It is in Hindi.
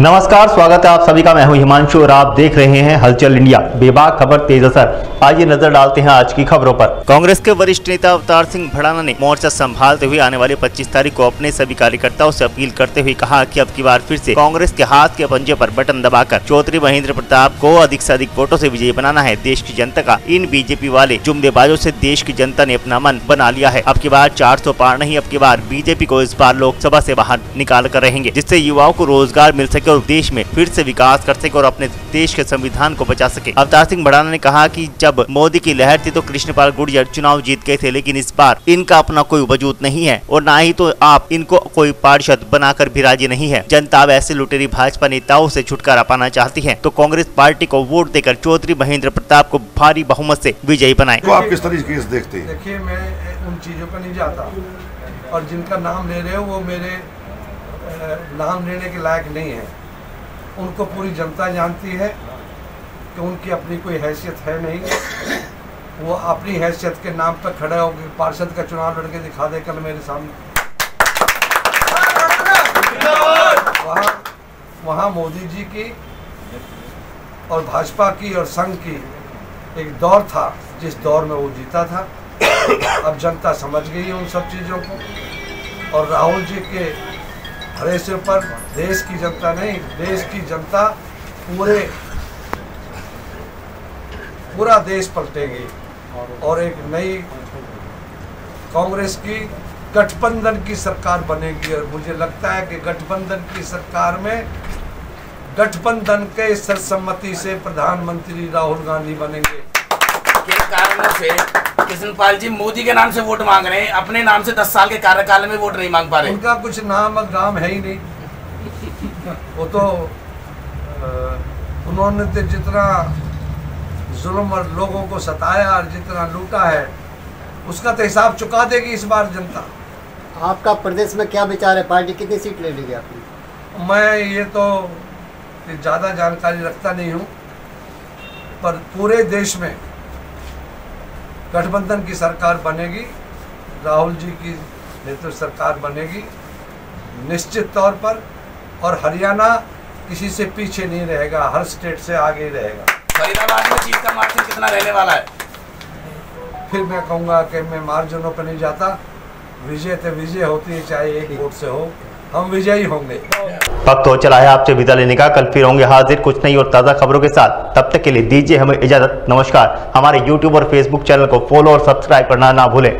नमस्कार, स्वागत है आप सभी का। मैं हूँ हिमांशु और आप देख रहे हैं हलचल इंडिया। बेबाक खबर तेज असर। आइए नज़र डालते हैं आज की खबरों पर। कांग्रेस के वरिष्ठ नेता अवतार सिंह भड़ाना ने मोर्चा संभालते हुए आने वाले 25 तारीख को अपने सभी कार्यकर्ताओं से अपील करते हुए कहा कि अब की बार फिर से कांग्रेस के हाथ के पंजे पर बटन दबाकर चौधरी महेंद्र प्रताप को अधिक ऐसी अधिक वोटों ऐसी विजयी बनाना है। देश की जनता का, इन बीजेपी वाले जुमलेबाजों ऐसी देश की जनता ने अपना मन बना लिया है। अब की बार चार सौ पार नहीं, अब की बार बीजेपी को इस बार लोकसभा ऐसी बाहर निकाल कर रहेंगे, जिससे युवाओं को रोज़गार मिल सके और देश में फिर से विकास कर सके और अपने देश के संविधान को बचा सके। अवतार सिंह भड़ाना ने कहा कि जब मोदी की लहर थी तो कृष्णपाल गुर्जर चुनाव जीत गए थे लेकिन इस बार इनका अपना कोई वजूद नहीं है और ना ही तो आप इनको कोई पार्षद बनाकर भी राज़ी नहीं है। जनता अब ऐसे लुटेरी भाजपा नेताओं से छुटकारा पाना चाहती है। तो कांग्रेस पार्टी को वोट देकर चौधरी महेंद्र प्रताप को भारी बहुमत से विजयी बनाए। तो आप किस तरीके से देखते हैं। देखिए मैं उन चीज़ों पर नहीं जाता और जिनका नाम ले रहे हो वो मेरे नाम लेने के लायक नहीं है। उनको पूरी जनता जानती है कि उनकी अपनी कोई हैसियत है नहीं। वो अपनी हैसियत के नाम पर खड़े होकर पार्षद का चुनाव लड़के दिखा दे कल मेरे सामने। वहाँ वहाँ मोदी जी की और भाजपा की और संघ की एक दौर था, जिस दौर में वो जीता था। अब जनता समझ गई है उन सब चीज़ों को। और राहुल जी के भरोसे पर देश की जनता नहीं, देश की जनता पूरे, पूरा देश पलटेगी। और एक नई कांग्रेस की गठबंधन की सरकार बनेगी। और मुझे लगता है कि गठबंधन की सरकार में गठबंधन के सर्वसम्मति से प्रधानमंत्री राहुल गांधी बनेंगे। किन कारणों से कृष्णपाल जी मोदी के नाम से वोट मांग रहे हैं। अपने नाम से 10 साल के कार्यकाल में वोट नहीं मांग पा रहे। उनका कुछ नाम और गाम है ही नहीं। वो तो उन्होंने तो जितना जुल्म और लोगों को सताया और जितना लूटा है उसका तो हिसाब चुका देगी इस बार जनता। आपका प्रदेश में क्या विचार है? पार्टी कितनी सीट ले लेगी आपकी? मैं ये तो ज़्यादा जानकारी रखता नहीं हूँ पर पूरे देश में गठबंधन की सरकार बनेगी राहुल जी की नेतृत्व सरकार बनेगी निश्चित तौर पर और हरियाणा किसी से पीछे नहीं रहेगा हर स्टेट से आगे ही रहेगा। फरीदाबाद में जीत का मार्जिन कितना रहने वाला है? फिर मैं कहूँगा कि मैं मार्जिनों पर नहीं जाता विजय तो विजय होती है चाहे एक वोट से हो हम विजयी होंगे। वक्त हो चला है आपसे विदा लेने का, कल फिर होंगे हाजिर, कुछ नई और ताज़ा खबरों के साथ। तब तक के लिए दीजिए हमें इजाज़त, नमस्कार। हमारे यूट्यूब और फेसबुक चैनल को फॉलो और सब्सक्राइब करना ना भूलें।